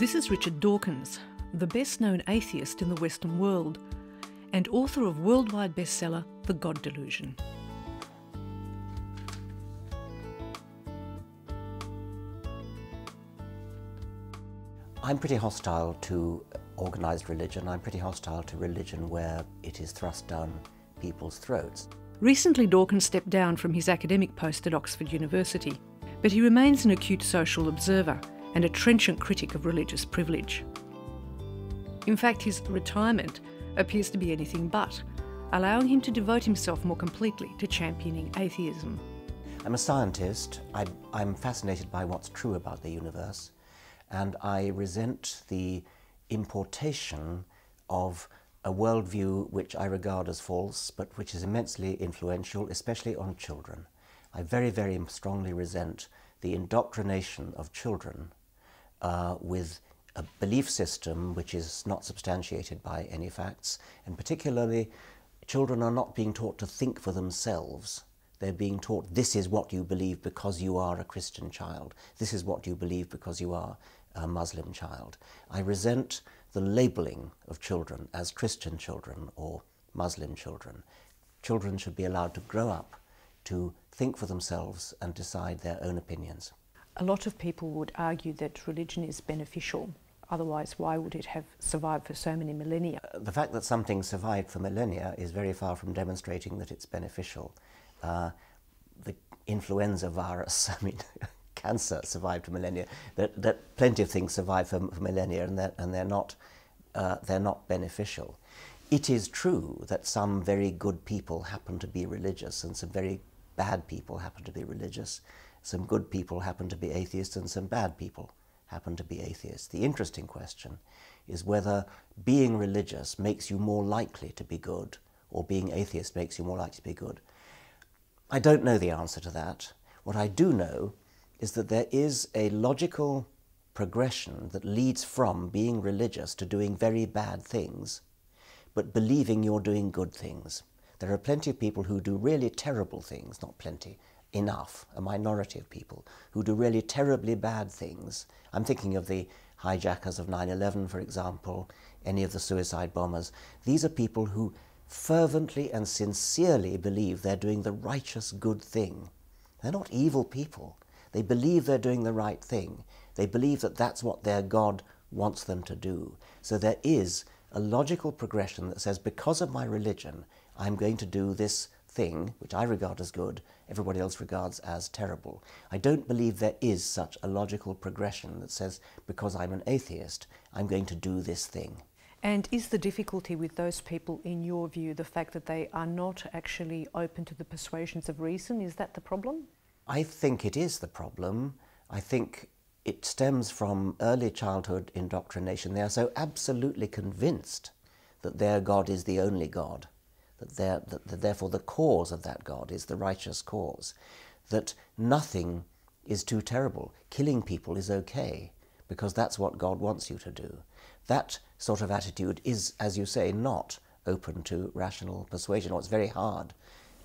This is Richard Dawkins, the best known atheist in the Western world and author of worldwide bestseller The God Delusion. I'm pretty hostile to organised religion. I'm pretty hostile to religion where it is thrust down people's throats. Recently, Dawkins stepped down from his academic post at Oxford University, but he remains an acute social observer and a trenchant critic of religious privilege. In fact, his retirement appears to be anything but, allowing him to devote himself more completely to championing atheism. I'm a scientist. I, am fascinated by what's true about the universe, and I resent the importation of a worldview which I regard as false, but which is immensely influential, especially on children. I very, very strongly resent the indoctrination of children uh, with a belief system which is not substantiated by any facts, and particularly children are not being taught to think for themselves. They're being taught this is what you believe because you are a Christian child. This is what you believe because you are a Muslim child. I resent the labeling of children as Christian children or Muslim children. Children should be allowed to grow up to think for themselves and decide their own opinions. A lot of people would argue that religion is beneficial. Otherwise, why would it have survived for so many millennia? Uh, the fact that something survived for millennia is very far from demonstrating that it's beneficial. Uh, the influenza virus, I mean, cancer survived for millennia. That, that plenty of things survive for, for millennia, and they're, and they're not uh, they're not beneficial. It is true that some very good people happen to be religious, and some very bad people happen to be religious. Some good people happen to be atheists and some bad people happen to be atheists. The interesting question is whether being religious makes you more likely to be good or being atheist makes you more likely to be good. I don't know the answer to that. What I do know is that there is a logical progression that leads from being religious to doing very bad things, but believing you're doing good things. There are plenty of people who do really terrible things, not plenty, enough, a minority of people, who do really terribly bad things. I'm thinking of the hijackers of 9 11, for example, any of the suicide bombers. These are people who fervently and sincerely believe they're doing the righteous, good thing. They're not evil people. They believe they're doing the right thing. They believe that that's what their God wants them to do. So there is a logical progression that says, because of my religion, I'm going to do this thing, which I regard as good, everybody else regards as terrible. I don't believe there is such a logical progression that says, because I'm an atheist, I'm going to do this thing. And is the difficulty with those people, in your view, the fact that they are not actually open to the persuasions of reason? Is that the problem? I think it is the problem. I think it stems from early childhood indoctrination. They are so absolutely convinced that their God is the only God that, that, that therefore the cause of that God is the righteous cause, that nothing is too terrible. Killing people is okay because that's what God wants you to do. That sort of attitude is, as you say, not open to rational persuasion, or it's very hard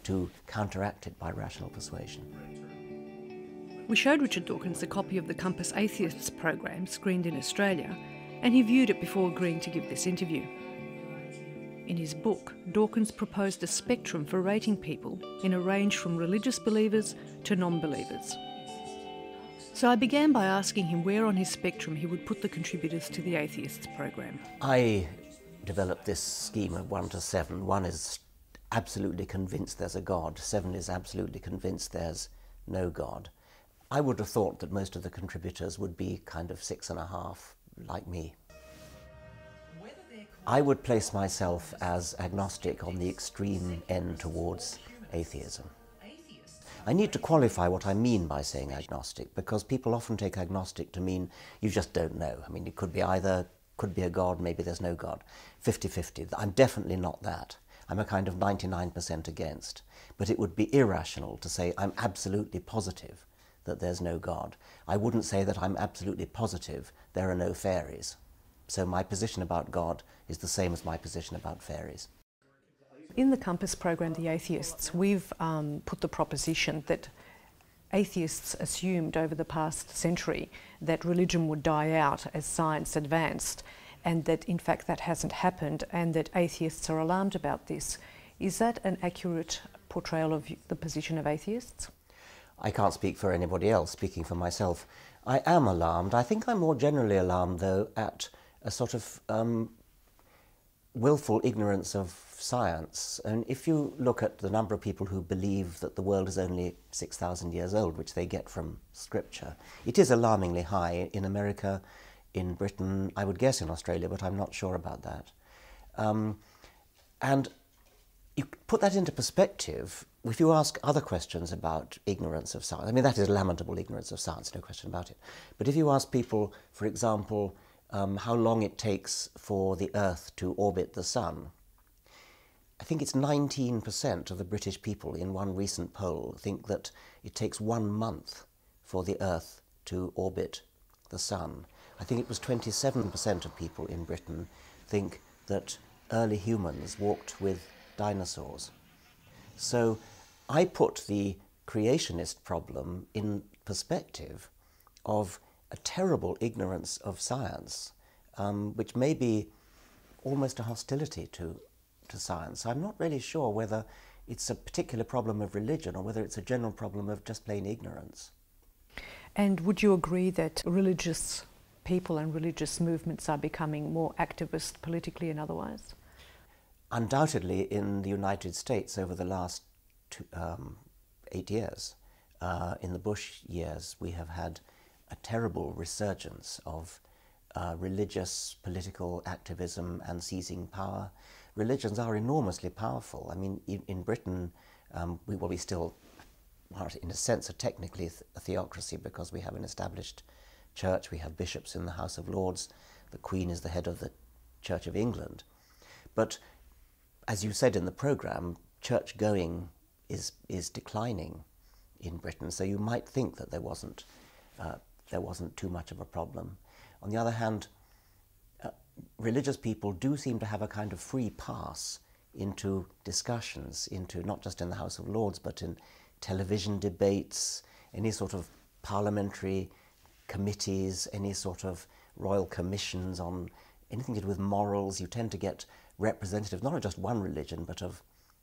to counteract it by rational persuasion. We showed Richard Dawkins a copy of the Compass Atheists program screened in Australia, and he viewed it before agreeing to give this interview. In his book, Dawkins proposed a spectrum for rating people in a range from religious believers to non believers. So I began by asking him where on his spectrum he would put the contributors to the Atheists program. I developed this scheme of one to seven. One is absolutely convinced there's a God, seven is absolutely convinced there's no God. I would have thought that most of the contributors would be kind of six and a half, like me. I would place myself as agnostic on the extreme end towards atheism. I need to qualify what I mean by saying agnostic because people often take agnostic to mean you just don't know. I mean, it could be either, could be a God, maybe there's no God. 50 50. I'm definitely not that. I'm a kind of 99% against. But it would be irrational to say I'm absolutely positive that there's no God. I wouldn't say that I'm absolutely positive there are no fairies. So my position about God is the same as my position about fairies. In the Compass program, The Atheists, we've um, put the proposition that atheists assumed over the past century that religion would die out as science advanced, and that in fact that hasn't happened, and that atheists are alarmed about this. Is that an accurate portrayal of the position of atheists? I can't speak for anybody else, speaking for myself. I am alarmed. I think I'm more generally alarmed, though, at a sort of um, willful ignorance of science. And if you look at the number of people who believe that the world is only 6,000 years old, which they get from scripture, it is alarmingly high in America, in Britain, I would guess in Australia, but I'm not sure about that. Um, and you put that into perspective, if you ask other questions about ignorance of science, I mean, that is lamentable ignorance of science, no question about it. But if you ask people, for example, um, how long it takes for the Earth to orbit the Sun, I think it's 19% of the British people in one recent poll think that it takes one month for the Earth to orbit the Sun. I think it was 27% of people in Britain think that early humans walked with dinosaurs. So I put the creationist problem in perspective of a terrible ignorance of science, um, which may be almost a hostility to, to science. I'm not really sure whether it's a particular problem of religion or whether it's a general problem of just plain ignorance. And would you agree that religious people and religious movements are becoming more activist politically and otherwise? Undoubtedly, in the United States over the last two, um, eight years, uh, in the Bush years, we have had a terrible resurgence of uh, religious political activism and seizing power. Religions are enormously powerful. I mean, in, in Britain, um, we, well, we still are, in a sense, a technically a theocracy because we have an established church, we have bishops in the House of Lords, the Queen is the head of the Church of England. But as you said in the programme, church going is, is declining in Britain, so you might think that there wasn't, uh, there wasn't too much of a problem. On the other hand, uh, religious people do seem to have a kind of free pass into discussions, into not just in the House of Lords, but in television debates, any sort of parliamentary committees, any sort of royal commissions on anything to do with morals. You tend to get representatives, not of just one religion, but of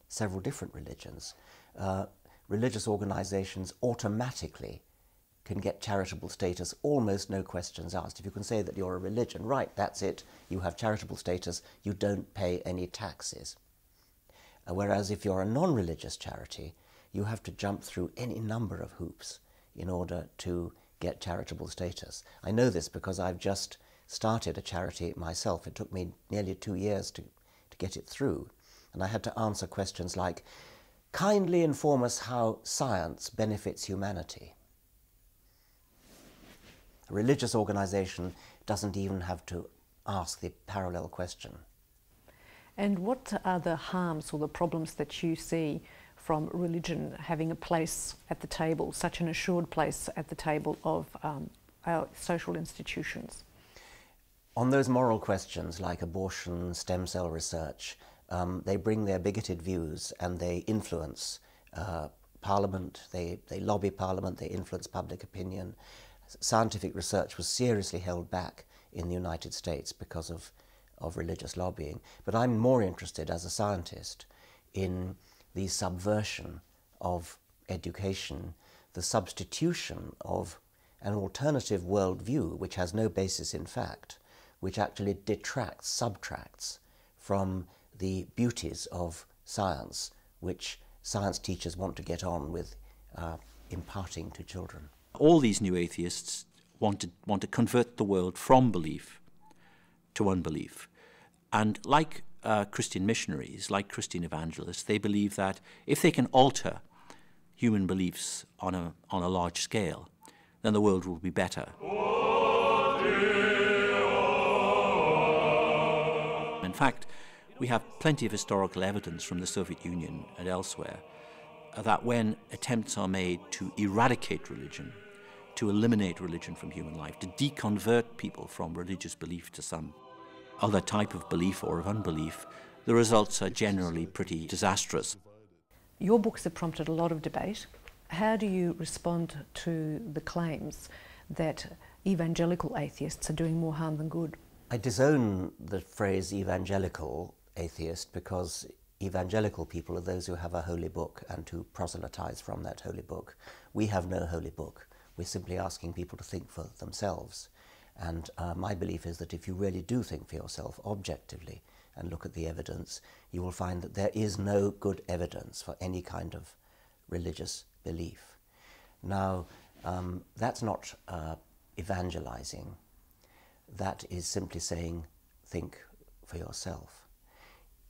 several different religions. Uh, religious organizations automatically can get charitable status, almost no questions asked. If you can say that you're a religion, right, that's it, you have charitable status, you don't pay any taxes. Uh, whereas if you're a non-religious charity, you have to jump through any number of hoops in order to get charitable status. I know this because I've just started a charity myself. It took me nearly two years to, to get it through. And I had to answer questions like, kindly inform us how science benefits humanity. A religious organization doesn't even have to ask the parallel question. And what are the harms or the problems that you see from religion having a place at the table, such an assured place at the table of um, our social institutions? On those moral questions like abortion, stem cell research, um, they bring their bigoted views and they influence uh, Parliament, they, they lobby Parliament, they influence public opinion. Scientific research was seriously held back in the United States because of, of religious lobbying. But I'm more interested as a scientist in the subversion of education, the substitution of an alternative worldview which has no basis in fact, which actually detracts, subtracts from the beauties of science, which science teachers want to get on with uh, imparting to children. All these new atheists want to, want to convert the world from belief to unbelief. And like uh, Christian missionaries, like Christian evangelists, they believe that if they can alter human beliefs on a, on a large scale, then the world will be better. In fact, we have plenty of historical evidence from the Soviet Union and elsewhere that when attempts are made to eradicate religion, to eliminate religion from human life, to deconvert people from religious belief to some other type of belief or of unbelief, the results are generally pretty disastrous. Your books have prompted a lot of debate How do you respond to the claims that evangelical atheists are doing more harm than good? I disown the phrase evangelical atheist because evangelical people are those who have a holy book and who proselytize from that holy book. We have no holy book. We're simply asking people to think for themselves. And uh, my belief is that if you really do think for yourself objectively and look at the evidence, you will find that there is no good evidence for any kind of religious belief. Now, um, that's not uh, evangelizing. That is simply saying, think for yourself.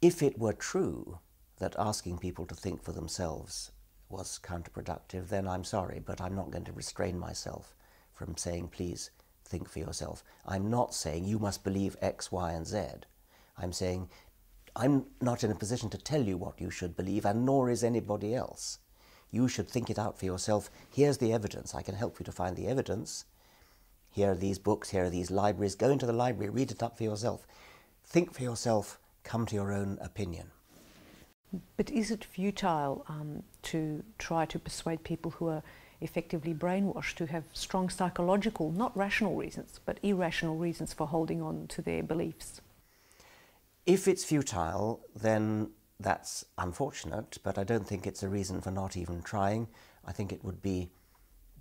If it were true that asking people to think for themselves was counterproductive, then I'm sorry, but I'm not going to restrain myself from saying, please think for yourself. I'm not saying you must believe X, Y, and Z. I'm saying I'm not in a position to tell you what you should believe, and nor is anybody else. You should think it out for yourself. Here's the evidence. I can help you to find the evidence. Here are these books, here are these libraries. Go into the library, read it up for yourself. Think for yourself, come to your own opinion. But is it futile um, to try to persuade people who are effectively brainwashed, to have strong psychological, not rational reasons, but irrational reasons for holding on to their beliefs? If it's futile, then that's unfortunate, but I don't think it's a reason for not even trying. I think it would be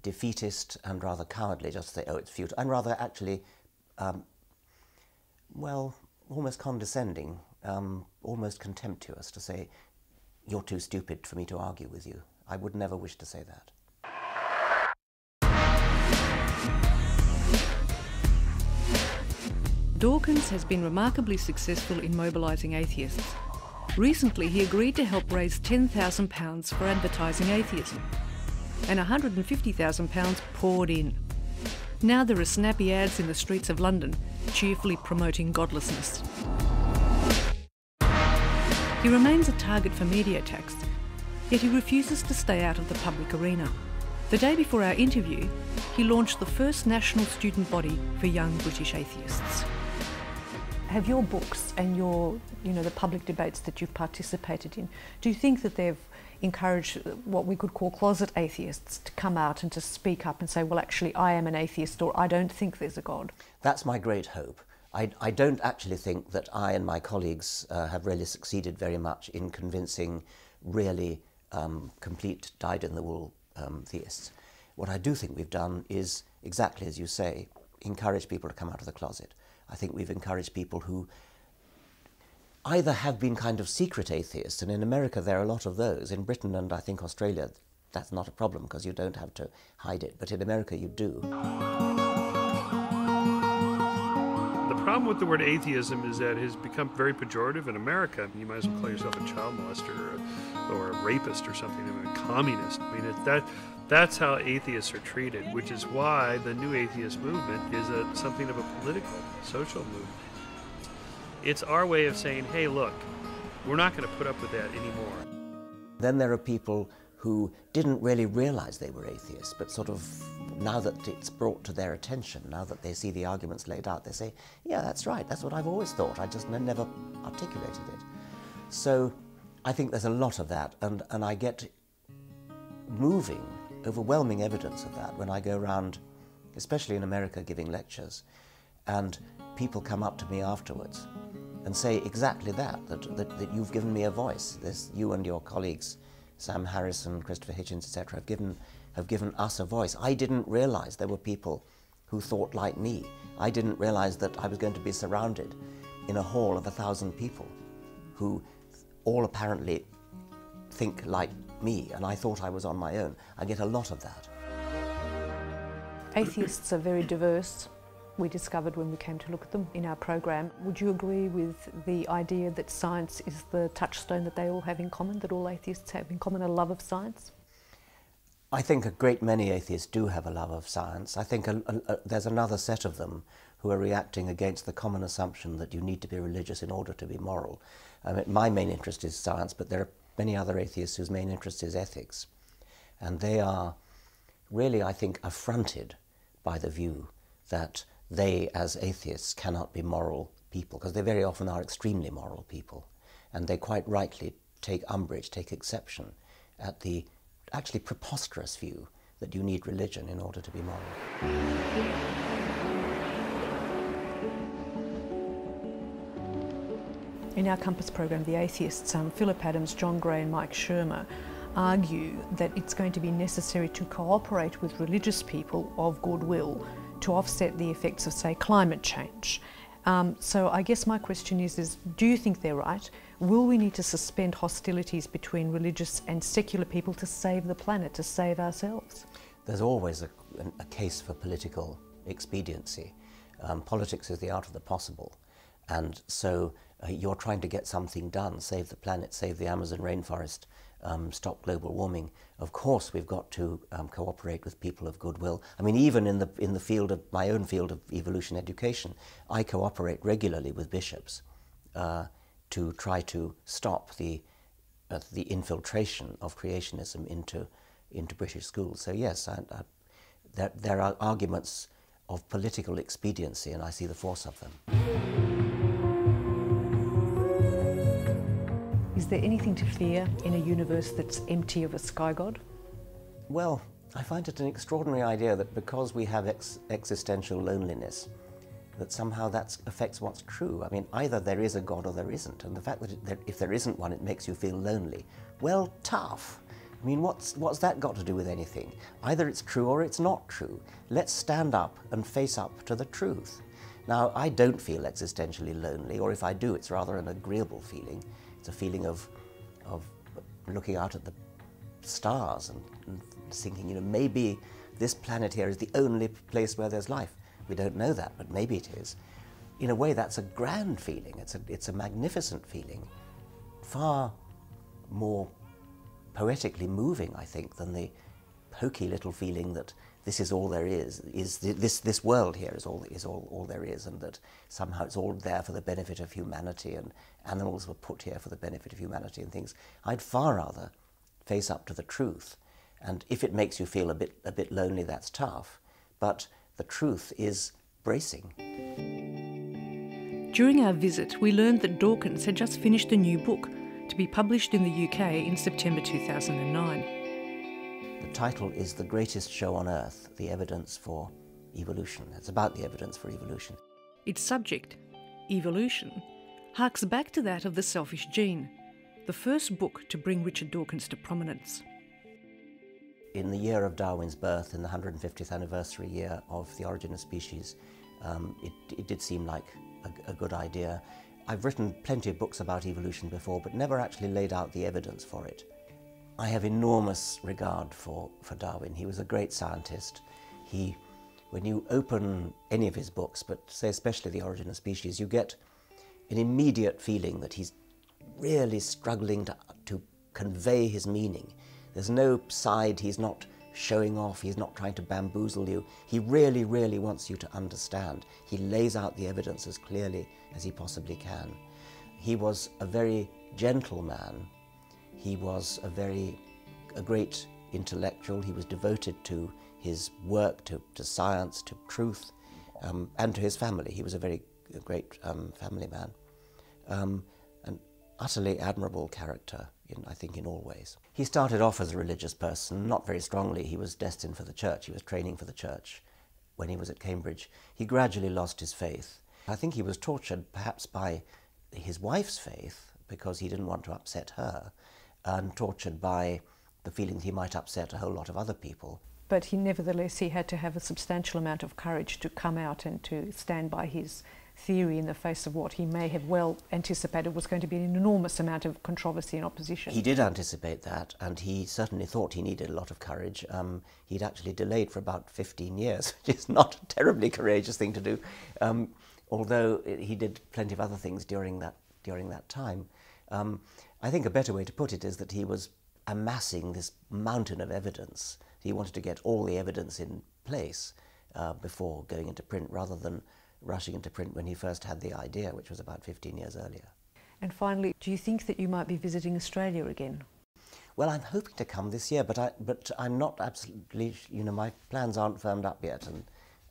defeatist and rather cowardly just to say, oh, it's futile, and rather actually, um, well, almost condescending, um, almost contemptuous to say, you're too stupid for me to argue with you. I would never wish to say that. Dawkins has been remarkably successful in mobilising atheists. Recently, he agreed to help raise £10,000 for advertising atheism, and £150,000 poured in. Now there are snappy ads in the streets of London cheerfully promoting godlessness. He remains a target for media attacks, yet he refuses to stay out of the public arena. The day before our interview, he launched the first national student body for young British atheists. Have your books and your, you know, the public debates that you've participated in, do you think that they've encouraged what we could call closet atheists to come out and to speak up and say, well, actually, I am an atheist or I don't think there's a God? That's my great hope. I, I don't actually think that I and my colleagues uh, have really succeeded very much in convincing really um, complete dyed in the wool um, theists. What I do think we've done is exactly as you say, encourage people to come out of the closet. I think we've encouraged people who either have been kind of secret atheists, and in America there are a lot of those. In Britain and I think Australia, that's not a problem because you don't have to hide it, but in America you do. Problem with the word atheism is that it has become very pejorative in America. You might as well call yourself a child molester or a, or a rapist or something, even a communist. I mean, it, that that's how atheists are treated, which is why the new atheist movement is a, something of a political, social movement. It's our way of saying, hey, look, we're not going to put up with that anymore. Then there are people who didn't really realize they were atheists, but sort of now that it's brought to their attention, now that they see the arguments laid out, they say, yeah, that's right, that's what I've always thought, I just never articulated it. So I think there's a lot of that, and, and I get moving overwhelming evidence of that when I go around, especially in America, giving lectures, and people come up to me afterwards and say exactly that, that, that, that you've given me a voice. This, you and your colleagues, Sam Harrison, Christopher Hitchens, etc., have given, have given us a voice. I didn't realize there were people who thought like me. I didn't realize that I was going to be surrounded in a hall of a thousand people who all apparently think like me, and I thought I was on my own. I get a lot of that. Atheists are very diverse. We discovered when we came to look at them in our program. Would you agree with the idea that science is the touchstone that they all have in common, that all atheists have in common, a love of science? I think a great many atheists do have a love of science. I think a, a, a, there's another set of them who are reacting against the common assumption that you need to be religious in order to be moral. Um, I mean, my main interest is science, but there are many other atheists whose main interest is ethics. And they are really, I think, affronted by the view that they, as atheists, cannot be moral people, because they very often are extremely moral people. And they quite rightly take umbrage, take exception at the actually preposterous view that you need religion in order to be moral. In our Compass program, the atheists, um, Phillip Adams, John Gray, and Mike Shermer, argue that it's going to be necessary to cooperate with religious people of goodwill to offset the effects of, say, climate change. Um, so I guess my question is, is, do you think they're right? Will we need to suspend hostilities between religious and secular people to save the planet, to save ourselves? There's always a, a case for political expediency. Um, politics is the art of the possible. And so uh, you're trying to get something done, save the planet, save the Amazon rainforest, um, stop global warming, of course we've got to um, cooperate with people of goodwill. I mean, even in the, in the field of my own field of evolution education, I cooperate regularly with bishops uh, to try to stop the, uh, the infiltration of creationism into, into British schools. So yes, I, I, there, there are arguments of political expediency, and I see the force of them. Is there anything to fear in a universe that's empty of a sky god? Well, I find it an extraordinary idea that because we have ex existential loneliness, that somehow that affects what's true. I mean, either there is a God or there isn't. And the fact that, it, if there isn't one, it makes you feel lonely. Well, tough. I mean, what's, what's that got to do with anything? Either it's true or it's not true. Let's stand up and face up to the truth. Now, I don't feel existentially lonely, or if I do, it's rather an agreeable feeling. It's a feeling of, of looking out at the stars and, and thinking, you know, maybe this planet here is the only place where there's life. We don't know that, but maybe it is. In a way, that's a grand feeling. It's a, it's a magnificent feeling, far more poetically moving, I think, than the pokey little feeling that this is all there is, is this, this world here is, all, is all, all there is, and that somehow it's all there for the benefit of humanity, and animals were put here for the benefit of humanity and things. I'd far rather face up to the truth. And if it makes you feel a bit, a bit lonely, that's tough. But the truth is bracing. During our visit, we learned that Dawkins had just finished a new book to be published in the UK in September 2009 title is The Greatest Show on Earth The Evidence for Evolution. It's about the evidence for evolution. Its subject, evolution, harks back to that of The Selfish Gene, the first book to bring Richard Dawkins to prominence. In the year of Darwin's birth, in the 150th anniversary year of The Origin of Species, um, it, it, did seem like a, a good idea. I've written plenty of books about evolution before, but never actually laid out the evidence for it. I have enormous regard for, for Darwin. He was a great scientist. He, when you open any of his books, but say especially The Origin of Species, you get an immediate feeling that he's really struggling to, to convey his meaning. There's no side he's not showing off, he's not trying to bamboozle you. He really, really wants you to understand. He lays out the evidence as clearly as he possibly can. He was a very gentle man he was a very, a great intellectual. He was devoted to his work, to, to science, to truth, um, and to his family. He was a very great um, family man. Um, an utterly admirable character, in, I think, in all ways. He started off as a religious person, not very strongly. He was destined for the church. He was training for the church when he was at Cambridge. He gradually lost his faith. I think he was tortured perhaps by his wife's faith because he didn't want to upset her and tortured by the feeling that he might upset a whole lot of other people. But he nevertheless he had to have a substantial amount of courage to come out and to stand by his theory in the face of what he may have well anticipated was going to be an enormous amount of controversy and opposition. He did anticipate that, and he certainly thought he needed a lot of courage. Um, he'd actually delayed for about 15 years, which is not a terribly courageous thing to do, um, although he did plenty of other things during that, during that time. Um, I think a better way to put it is that he was amassing this mountain of evidence. He wanted to get all the evidence in place uh, before going into print rather than rushing into print when he first had the idea, which was about 15 years earlier. And finally, do you think that you might be visiting Australia again? Well, I'm hoping to come this year, but, I, but I'm not absolutely, you know, my plans aren't firmed up yet, and,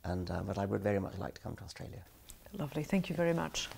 and, uh, but I would very much like to come to Australia. Lovely, thank you very much.